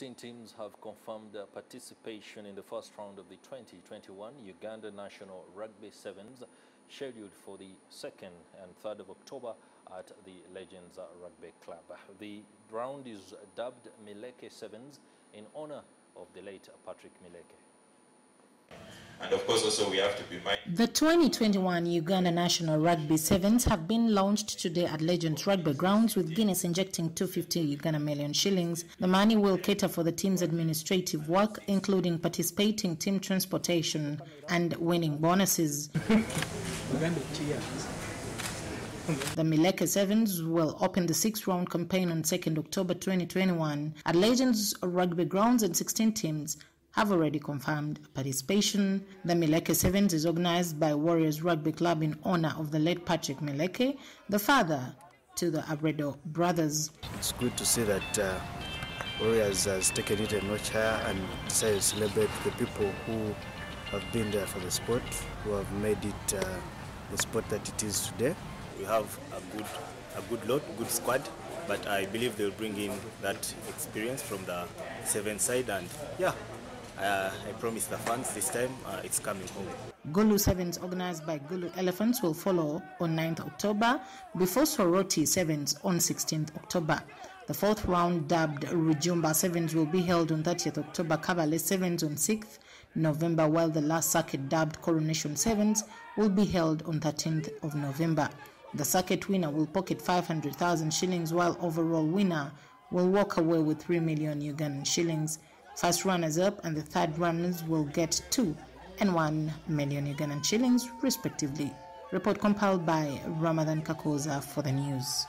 16 teams have confirmed their participation in the first round of the 2021 Uganda National Rugby Sevens, scheduled for the 2nd and 3rd of October at the Legends Rugby Club. The round is dubbed Mileke Sevens in honor of the late Patrick Mileke. And of course, also we have to be mindful. The 2021 Uganda National Rugby Sevens have been launched today at Legends Rugby Grounds with Guinness injecting 250 Uganda million shillings. The money will cater for the team's administrative work, including participating team transportation and winning bonuses. The Mileke Sevens will open the sixth round campaign on 2nd October 2021 at Legends Rugby Grounds and 16 teams have already confirmed participation. The Mileke Sevens is organized by Warriors Rugby Club in honor of the late Patrick Mileke, the father to the Abredo brothers. It's good to see that uh, Warriors has taken it a notch higher and decided to celebrate the people who have been there for the sport, who have made it uh, the sport that it is today. We have a good, a good lot, good squad, but I believe they'll bring in that experience from the seven side, and yeah, uh, I promise the fans this time uh, it's coming home. Gulu Sevens organized by Gulu Elephants will follow on 9th October before Soroti Sevens on 16th October. The fourth round dubbed Rujumba Sevens will be held on 30th October, Kabale Sevens on 6th November, while the last circuit dubbed Coronation Sevens will be held on 13th of November. The circuit winner will pocket 500,000 shillings while overall winner will walk away with 3 million Ugandan shillings. First runners up and the third runners will get 2 and 1 million Ugandan shillings respectively. Report compiled by Ramadan Kakoza for the news.